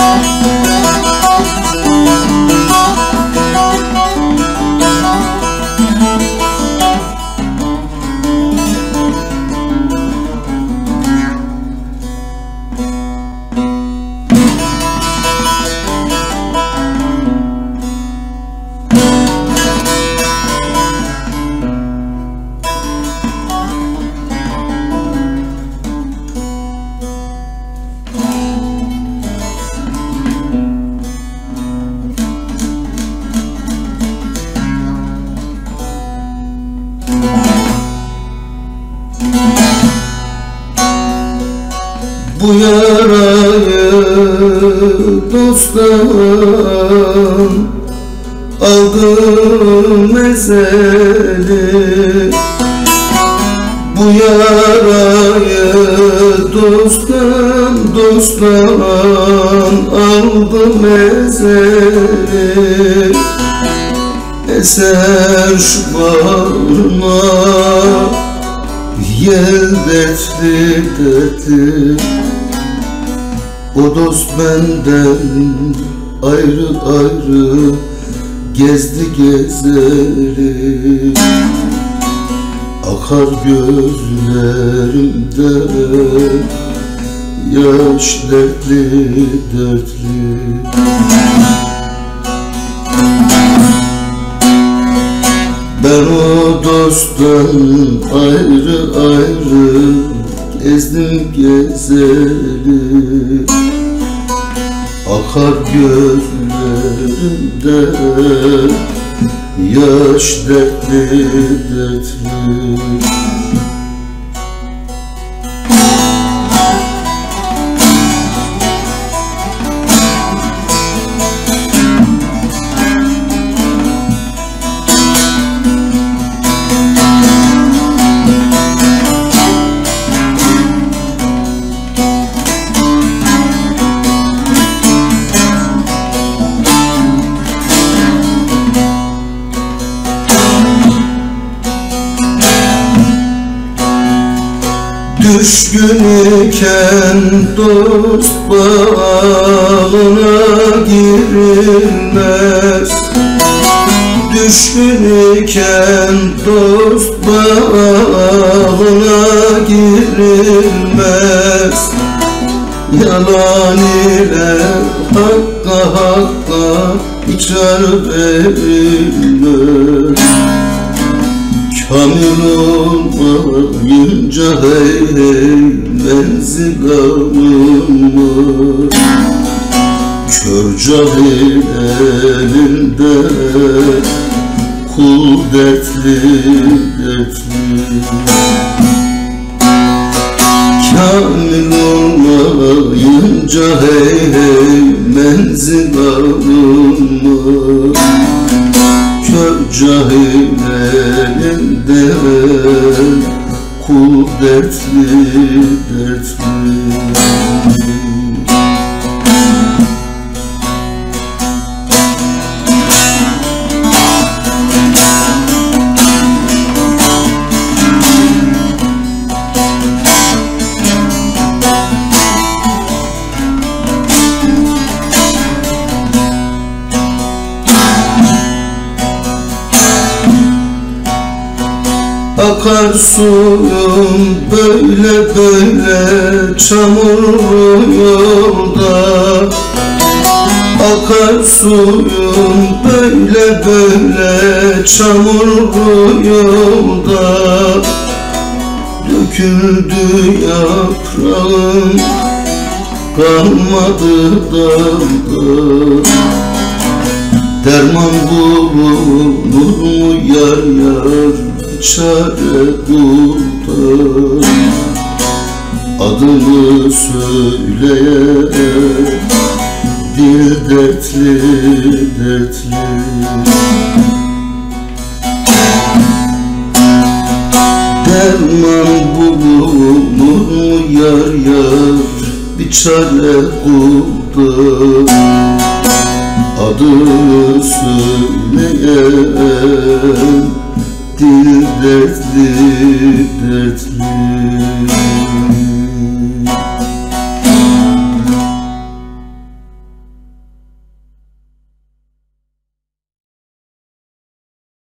Música yarayı dosttan aldım ezeli Bu yarayı dosttan dosttan aldım ezeli Eser şu bağrıma Yel dertli dertli O dost benden ayrı ayrı Gezdi gezeri. Akar gözlerimde Yaş dertli dertli. Ben o dosttan ayrı ayrı gezdim gezeli Akar gözlerimde yaş dertli dertli Düşkün iken dost bağına girilmez. Düşkün iken dost bağına girilmez. Yalan ile hakka hakka ikrar verilmez Kamil olmayınca hey hey menzil alınmaz Kör cahil elinde kul dertli dertli Kamil olmayınca hey hey menzil alınmaz cahil elinde Kul dertli dertli Suyum böyle böyle çamurlu yolda. Akar suyum böyle böyle çamurlu yolda. Döküldü yaprağım kalmadı dalda Derman bulunur yar yar çare kurtar Adını söyleye dil dertli dertli Derman bulunur mu yar yar? Bir çare kurtar Adını söyleyen dertli dertli dertli.